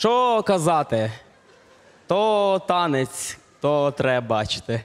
Що казати? То танець, то треба бачити.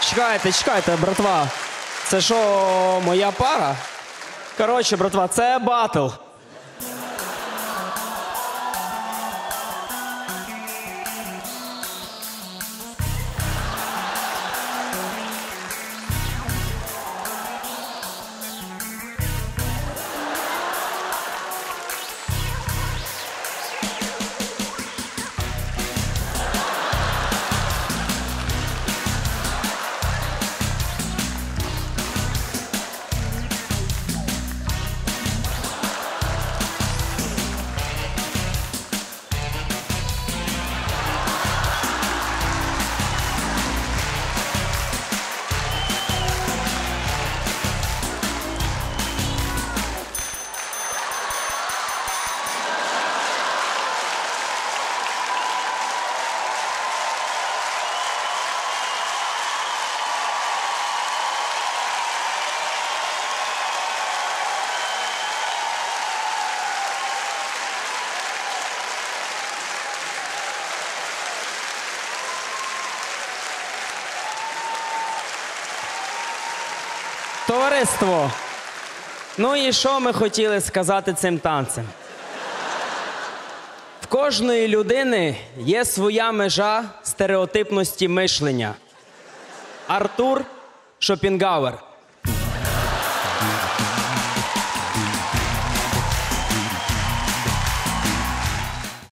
Чекайте, чекайте, братва. Це що, моя пара? Коротше, братва, це батл. Товариство. Ну і що ми хотіли сказати цим танцем? В кожної людини є своя межа стереотипності мишлення. Артур Шопінгауер.